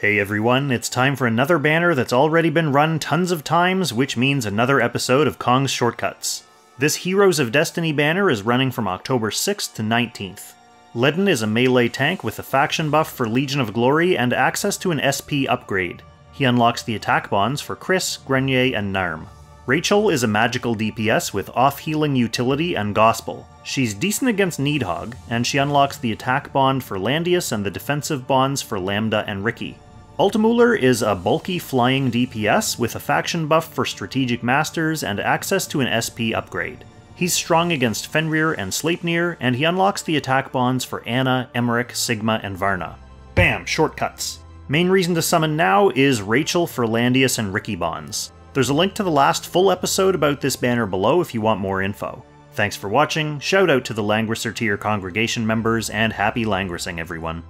Hey everyone, it's time for another banner that's already been run tons of times, which means another episode of Kong's Shortcuts. This Heroes of Destiny banner is running from October 6th to 19th. Ledin is a melee tank with a faction buff for Legion of Glory and access to an SP upgrade. He unlocks the attack bonds for Chris, Grenier, and Narm. Rachel is a magical DPS with off-healing utility and gospel. She's decent against Nidhogg, and she unlocks the attack bond for Landius and the defensive bonds for Lambda and Riki. Altemuller is a bulky flying DPS with a faction buff for Strategic Masters and access to an SP upgrade. He's strong against Fenrir and Sleipnir, and he unlocks the attack bonds for Anna, Emmerich, Sigma, and Varna. Bam! Shortcuts. Main reason to summon now is Rachel for Landius and Riki bonds. There's a link to the last full episode about this banner below if you want more info. Thanks for watching, shout out to the Langrisser tier congregation members, and happy Langrissing everyone.